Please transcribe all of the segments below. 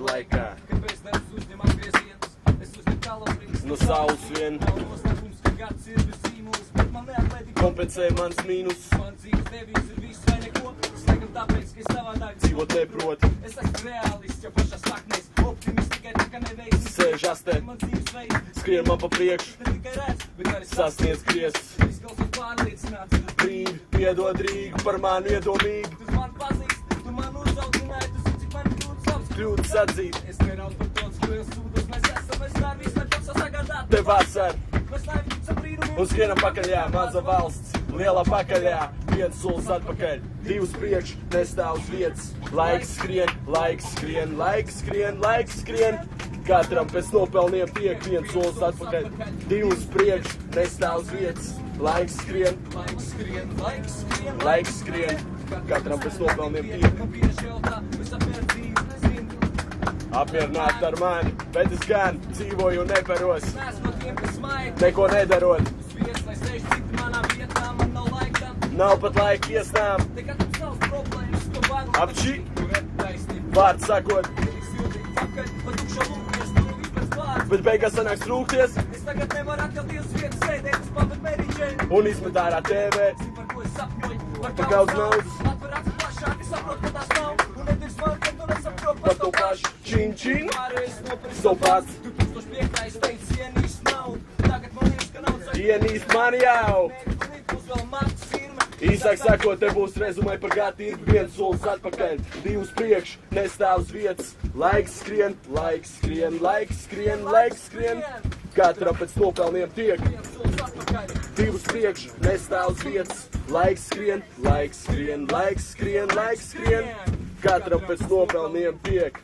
laikā. Es uzņemu kalabrīs. No saules vien ir kompensē mans mīnus. Man dzīves devīz ir viss vai neko. Es laikam tāpēc, ka es savādāk Dzīvot neproti, Es esmu realists, jau pašā saknēs. Optimists tikai tā, ka neveiksmi. Sēž astē. Man dzīvesveids. skrien man pa priekšu, Ne tikai redz, bet arī sasniedz griezt. Izklausās pārliecināts. Brīdi, piedod Rīgu par mani iedomīgu. Kļūdas atzīt, Es neraudu par to, ko es sūdos. Mēs esam, es tā visu laikam sasagādāt. te vasar. Mēs laimīgi sabrīnumi. Un skrienam pakaļā, maza valsts, liela pakaļā. Viens solis atpakaļ, divas priekš, nestāv uz vietas. Laiks skrien, laiks skrien, laiks skrien, laiks skrien. Katram pēc nopelniem tiek viens solis atpakaļ, divas priekš, nestāv uz vietas. Laiks skrien, Laiks skrien, laiks skrien, laiks skrien. Katram pēc nopelniem tiek. Apmierināti ar mani, bet es gan dzīvoju un smaida. Neko nedarot, nav pat laika varu. Apšī. Vārds sakot, bet beigās sanāks trūkties Es tagad nevaru atļauties vietas sēdēt, es pamet Meriģēnu. un izmet ārā TV. Zini, par ko es sapņoju? Par daudz naudas. Atver acis plašāk, es saprotu, ka tās nav. Un netiks man, ka To pats. 2005. teica, ienīst mani jau. Īsāk sakot, te būs rezumē par gāti ir viens solis atpakaļ, divas priekš, nestāv uz vietas. Laiks skrien, laiks skrien, laiks skrien, laiks skrien. Katram pēc nopelniem tiek divas priekš, nestāv uz vietas. Laiks skrien, laiks skrien, laiks skrien, laiks skrien. Katram pēc nopelniem tiek.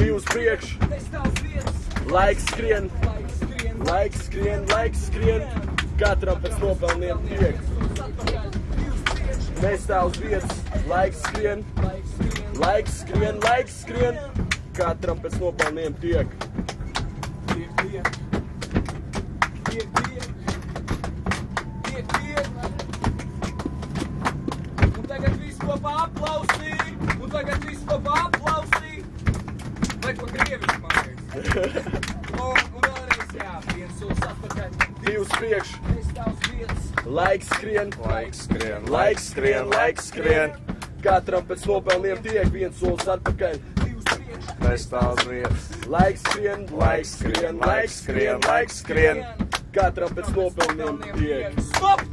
Divas priekš, Laiks skrien. laiks skrien, laiks skrien. Katram pēc nopelniem tiek. Priekš. Nestāv uz vietas, laiks skrien, Laiks skrien. laiks skrien. Katram pēc nopelniem tiek. Tiek, tiek. Tiek, tiek. Tiek, tiek. Un tagad viss kopā aplausī. Un tagad viss kopā aplausī. Vai ko krieviski man liekas? Un, un vēlreiz, jā, viens solis atpakaļ. Divas priekš, Nestāv uz vietas. Laiks skrien, Laiks skrien, laiks skrien, laiks skrien. Katram pēc nopelniem tiek viens solis atpakaļ. Nestāv uz vietas. Laiks skrien, laiks skrien, laiks skrien, laiks skrien. Katram pēc nopelniem tiek. Stop!